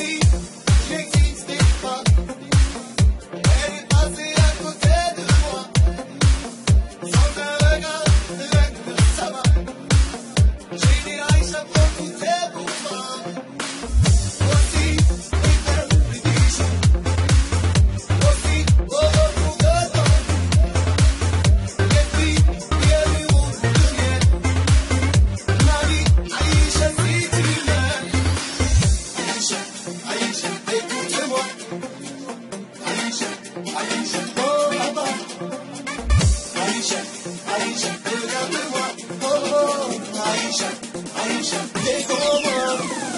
see. Aïcha, Aisha, Aisha, Aïcha, Aïcha, Aisha, Aisha, Aïcha, Aïcha, regardez-moi. Oh, oh, Aisha, Aisha, écoute-moi.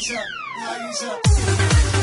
Lisa, Lisa.